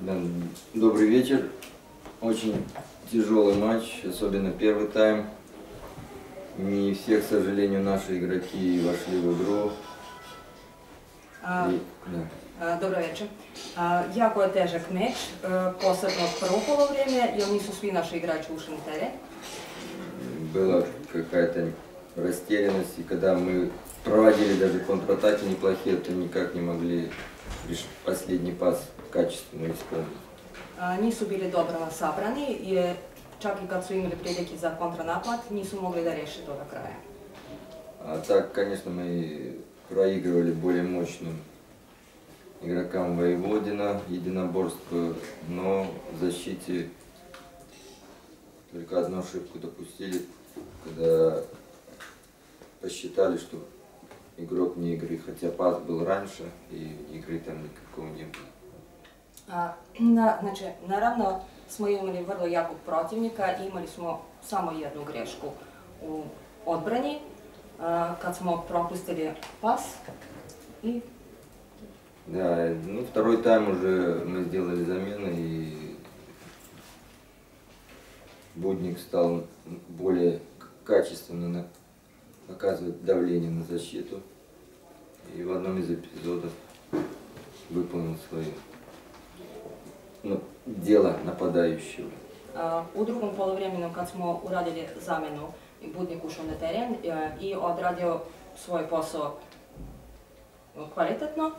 Добрый вечер. Очень тяжелый матч, особенно первый тайм. Не все, к сожалению, наши игроки вошли в игру. А, И- да. Dobro večer. A, Jako je težak meč, posebno prvo polovreme, jer nisu svi naši igrači ušli na teren. Была какая-то растерянность, и когда мы проводили даже контратаки неплохие, то никак не могли лишь последний пас качественно исполнить. Nisu bili dobro sabrani, jer čak i kad su imali prilike za kontranapad, nisu mogli da reše to do kraja. А так, конечно, мы проигрывали более мощным игрокам Воеводина, единоборство, но в защите только одну ошибку допустили, когда посчитали, что игрок не игры, хотя пас был раньше и там никакого не было. A, na, znači, naravno smo imali vrlo jakog protivnika i imali smo samo jednu grešku u odbrani, a, kad smo propustili pas i Да, ну второй тайм уже мы сделали замены и Будник стал более качественно на- оказывать давление на защиту. И в одном из эпизодов выполнил свое ну, дело нападающего. A, U drugom poluvremenu kad smo uradili zamenu i Budnik ušao na teren e, i odradio svoj posao kvalitetno,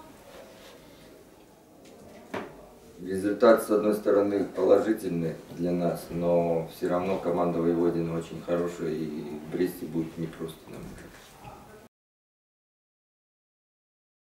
Результат, с одной стороны, положительный для нас, но все равно команда Воеводина очень хорошая, и в Бресте будет непросто нам.